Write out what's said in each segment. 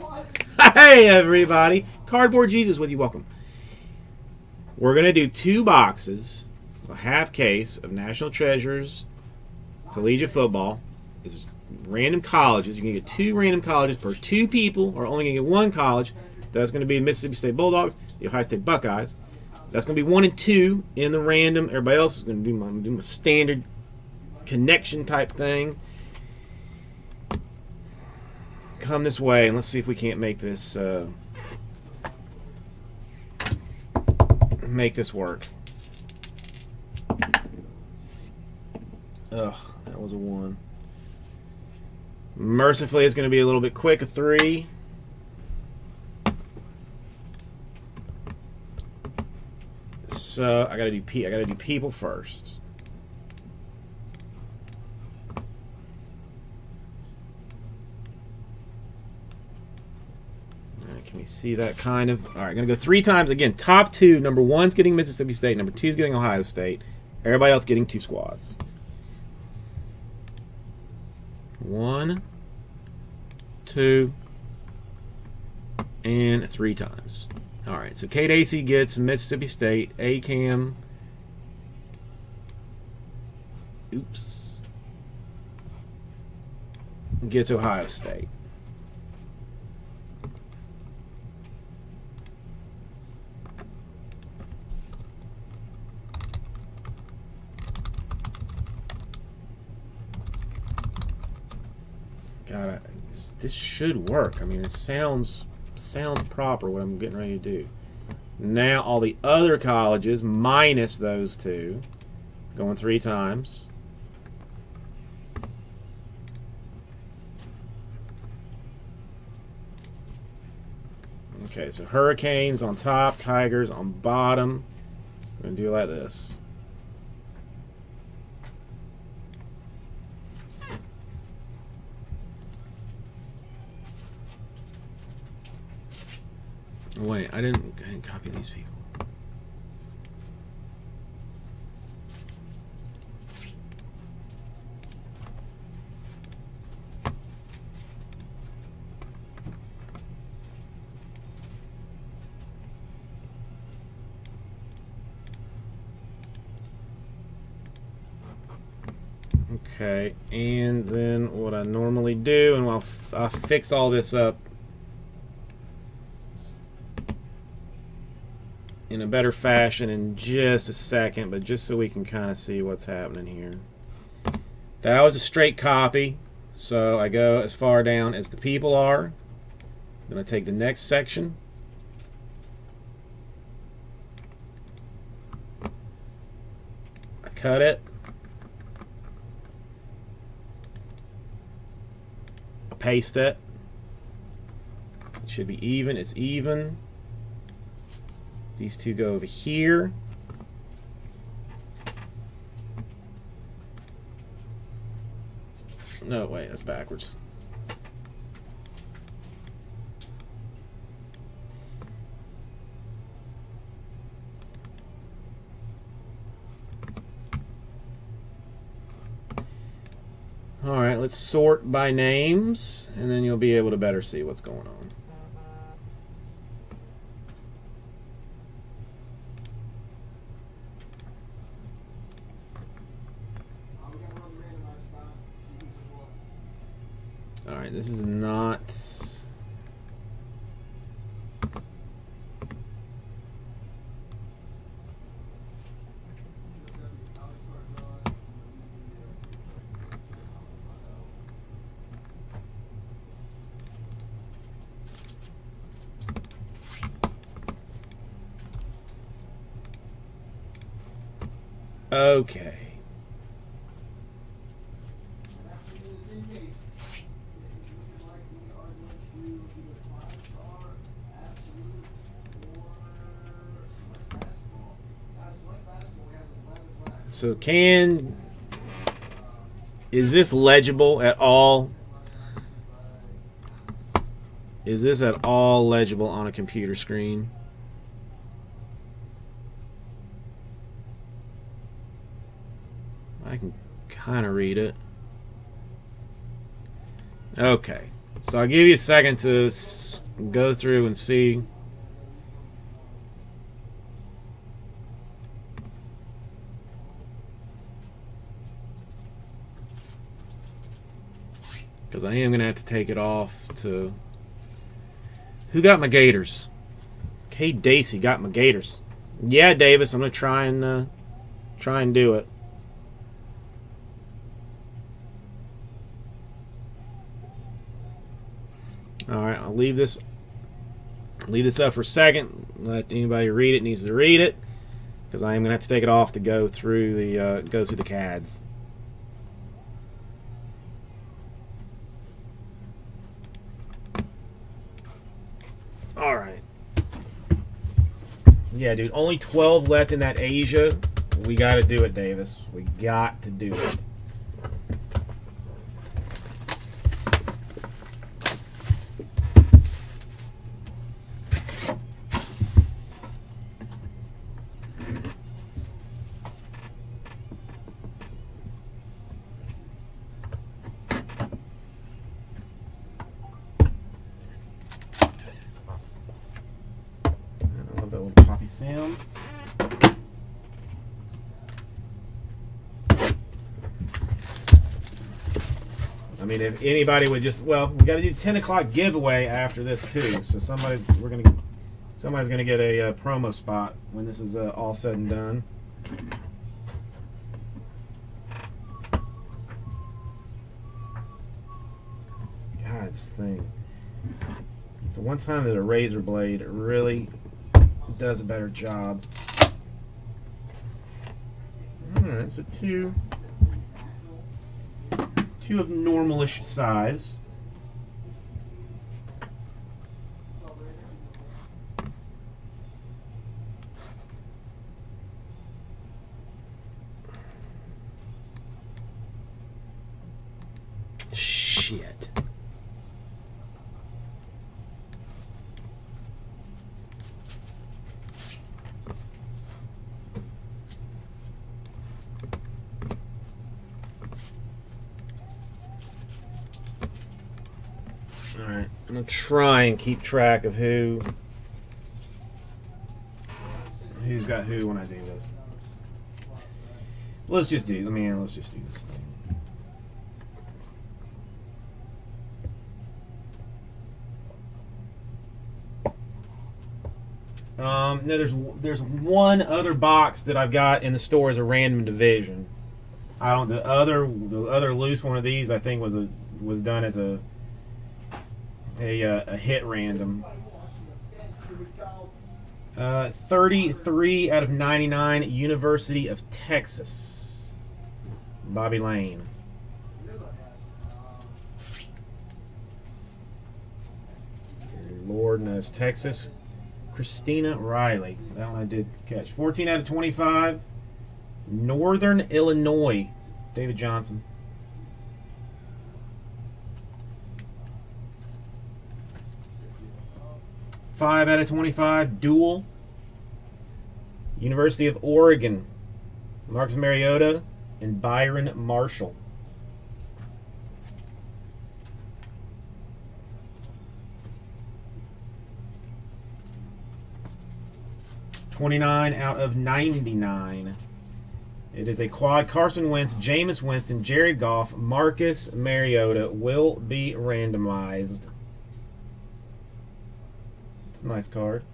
Hey, everybody. Cardboard Jesus with you. Welcome. We're going to do two boxes, a half case of National Treasures collegiate football. It's random colleges. You're going to get two random colleges per two people, or only going to get one college. That's going to be Mississippi State Bulldogs, the Ohio State Buckeyes. That's going to be one and two in the random. Everybody else is going to do my, do my standard connection type thing. Come this way, and let's see if we can't make this uh, make this work. Ugh, that was a one. Mercifully, it's going to be a little bit quick, a three. So I got to do P. I got to do people first. All right, can we see that kind of? All right, going to go three times again. Top two. Number one's getting Mississippi State. Number two's getting Ohio State. Everybody else getting two squads. One, two, and three times. All right, so Kate Acey gets Mississippi State. ACAM. Oops. Gets Ohio State. God, this should work. I mean, it sounds sounds proper what I'm getting ready to do. Now all the other colleges minus those two, going three times. Okay, so Hurricanes on top, Tigers on bottom. I'm to do like this. Wait, I didn't, I didn't copy these people. Okay, and then what I normally do, and I'll, I'll fix all this up in a better fashion in just a second, but just so we can kind of see what's happening here. That was a straight copy, so I go as far down as the people are. Then I take the next section. I cut it. I paste it. It should be even. It's even. These two go over here. No, wait, that's backwards. All right, let's sort by names, and then you'll be able to better see what's going on. All right, this is not. Okay. So can is this legible at all? Is this at all legible on a computer screen? I can kind of read it. Okay. So I'll give you a second to go through and see. Because I am going to have to take it off to. Who got my Gators? Kay Dacey got my Gators. Yeah, Davis, I'm going to try and uh, try and do it. All right, I'll leave this leave this up for a second. Let anybody read it needs to read it because I am gonna have to take it off to go through the uh, go through the CADs. All right. Yeah, dude. Only 12 left in that Asia. We got to do it, Davis. We got to do it. sound. I mean, if anybody would just well, we got to do 10 o'clock giveaway after this too. So somebody's we're gonna somebody's gonna get a uh, promo spot when this is uh, all said and done. God, this thing. The one time that a razor blade really does a better job. Alright, so two. Of normalish size. Try and keep track of who who's got who when I do this. Let's just do. Let me. Let's just do this thing. Um, no, there's there's one other box that I've got in the store as a random division. I don't. The other the other loose one of these I think was a was done as a a, uh, a hit random. Uh, 33 out of 99, University of Texas. Bobby Layne. Lord knows. Texas. Christina Riley. That one I did catch. 14 out of 25. Northern Illinois. David Johnson. 5 out of 25. Dual. University of Oregon. Marcus Mariota and Byron Marshall. Twenty-nine out of ninety-nine. It is a quad. Carson Wentz, Jameis Winston, Jared Goff, Marcus Mariota will be randomized. It's a nice card.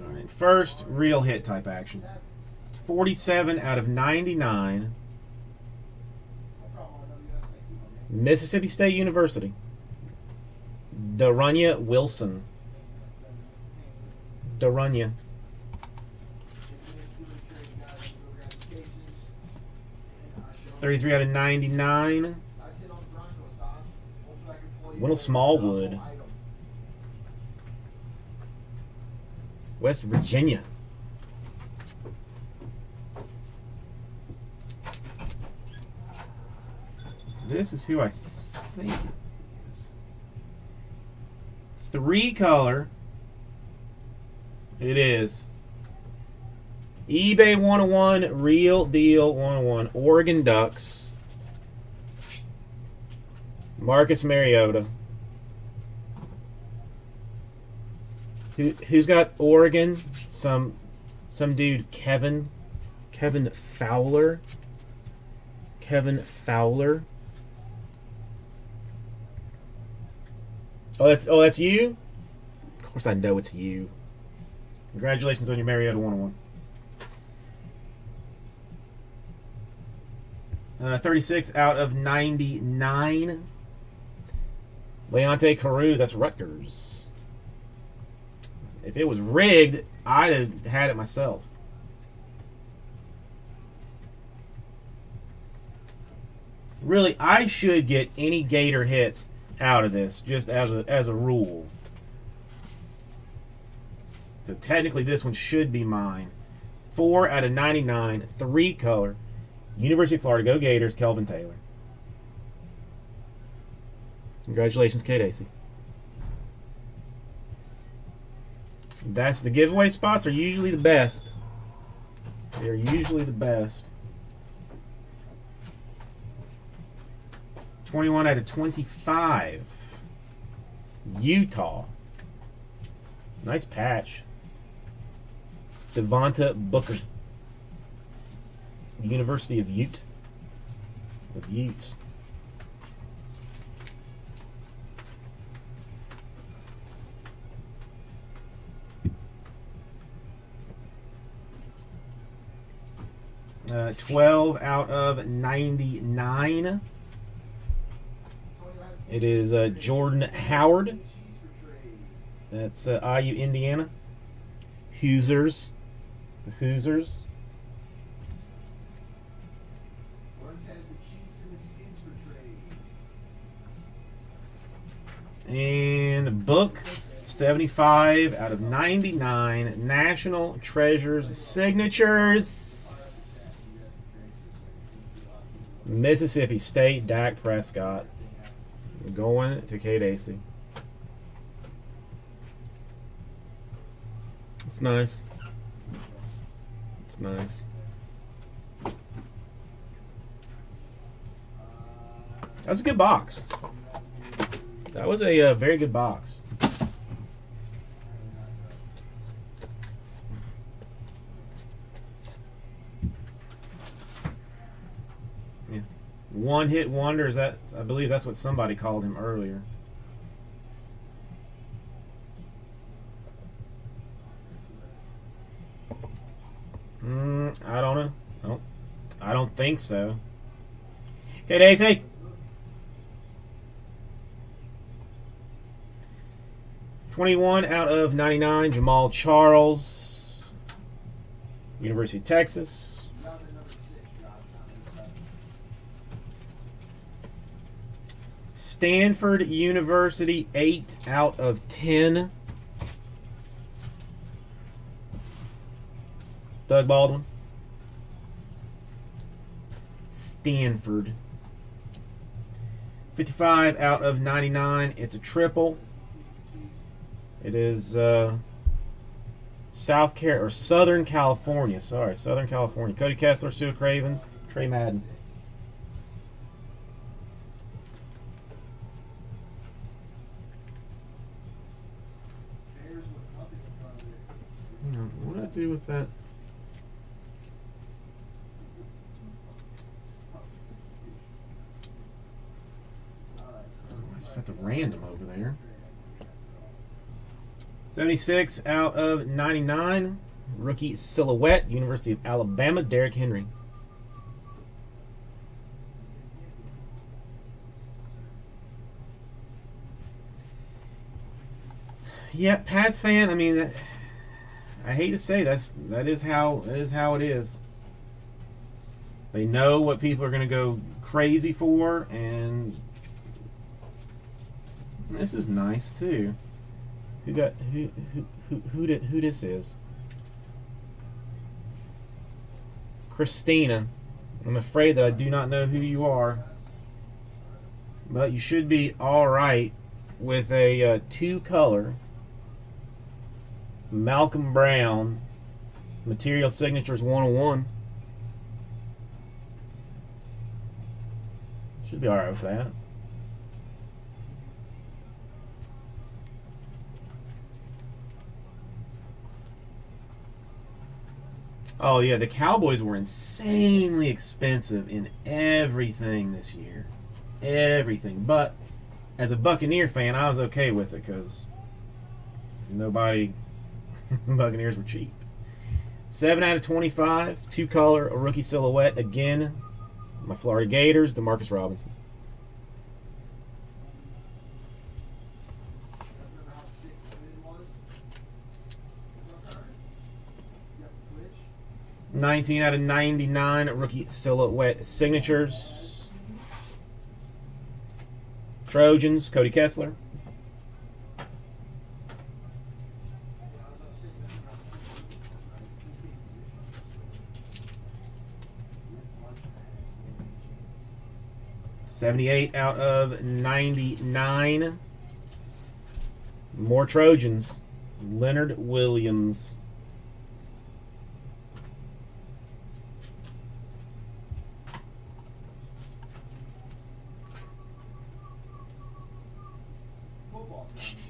Alright, first real hit type action. 47 out of 99. Mississippi State University. De'Runnya Wilson. De'Runnya. Thirty-three out of ninety-nine. Wendell Smallwood. West Virginia. This is who I think it is. Three color. It is. eBay 101, Real Deal 101, Oregon Ducks. Marcus Mariota. Who who's got Oregon? Some some dude Kevin Kevin Fowler. Kevin Fowler. Oh, that's oh, that's you. Of course, I know it's you. Congratulations on your Mariota 101. Uh, 36 out of 99. Leonte Carroo, that's Rutgers. If it was rigged, I'd have had it myself. Really, I should get any Gator hits out of this, just as a as a rule. So technically, this one should be mine. Four out of 99, three color. University of Florida, go Gators, Kelvin Taylor. Congratulations, Kate Acey. That's the giveaway spots are usually the best. They're usually the best. 21 out of 25. Utah. Nice patch. Devontae Booker. University of Ute. Of Utes. Uh, 12 out of 99. It is uh, Jordan Howard. That's uh, IU Indiana. Hoosiers. The Hoosiers. And book 75 out of 99 National Treasures signatures. Mississippi State Dak Prescott going to Kate Acey. It's nice. It's nice. That's a good box. That was a uh, very good box. Yeah. One hit wonder is that I believe that's what somebody called him earlier. Mm, I don't know. I don't, I don't think so. Okay, Daisy. Twenty-one out of ninety-nine. Jamaal Charles, University of Texas. Stanford University, eight out of ten. Doug Baldwin. Stanford. 55 out of 99. It's a triple. It is uh, South Car or Southern California. Sorry, Southern California. Cody Kessler, Su'a Cravens, Tre Madden. What did I do with that? set the random over there. 76 out of 99. Rookie silhouette, University of Alabama, Derrick Henry. Yeah, Pats fan. I mean, I hate to say that's that is how that is how it is. They know what people are going to go crazy for, and this is nice too. Who got who who who who, did, who this is? Christina. I'm afraid that I do not know who you are. But you should be alright with a uh, two color Malcolm Brown, Material Signatures 101. Should be alright with that. Oh yeah, the Cowboys were insanely expensive in everything this year, everything. But as a Buccaneer fan, I was okay with it because nobody Buccaneers were cheap. Seven out of twenty-five, two color, a rookie silhouette again. My Florida Gators, Demarcus Robinson. Nineteen out of ninety-nine, rookie silhouette signatures. Trojans, Cody Kessler. Seventy-eight out of ninety-nine. More Trojans. Leonard Williams.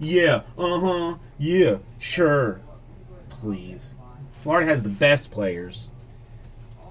Yeah, uh huh, yeah, sure. Please. Florida has the best players.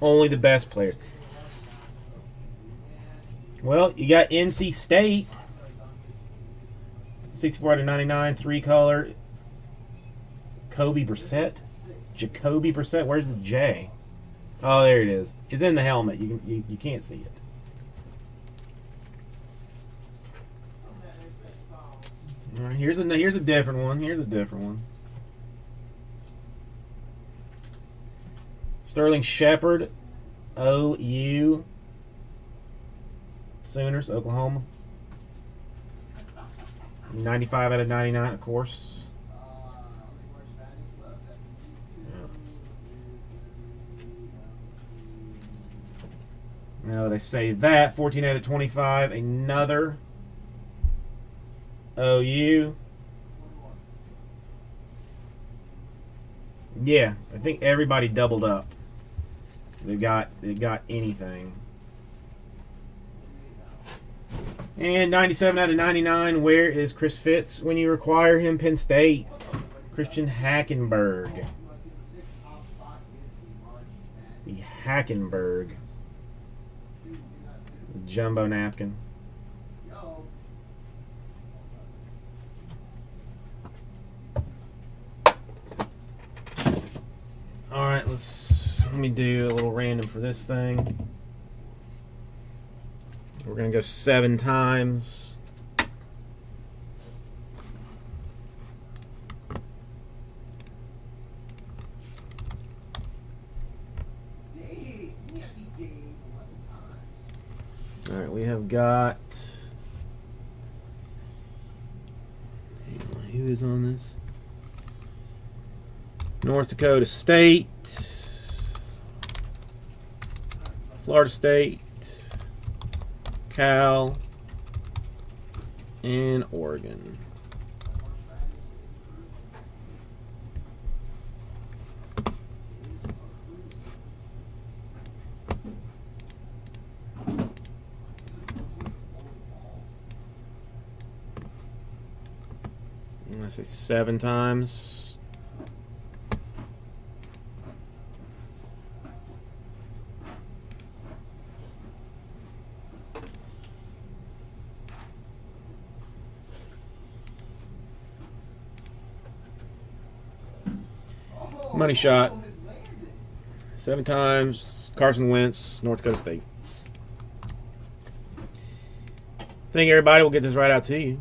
Only the best players. Well, you got NC State. 64 out of 99, three color. Kobe Brissett. Jacoby Brissett. Where's the J? Oh, there it is. It's in the helmet. You, can, you, you can't see it. All right, here's a here's a different one. Here's a different one. Sterling Shepard, OU. Sooners, Oklahoma. 95 out of 99, of course. Now that I say that, 14 out of 25, another OU. Yeah, I think everybody doubled up. They got they got anything. And 97 out of 99, where is Chris Fitz when you require him? Penn State. Christian Hackenberg. The Hackenberg. Jumbo napkin. All right, let's let me do a little random for this thing. We're gonna go seven times. All right, we have got. On, Who is on this? North Dakota State, Florida State, Cal, in Oregon. I'm going to say seven times. Money shot. Seven times. Carson Wentz, North Dakota State. Thank everybody. We'll get this right out to you.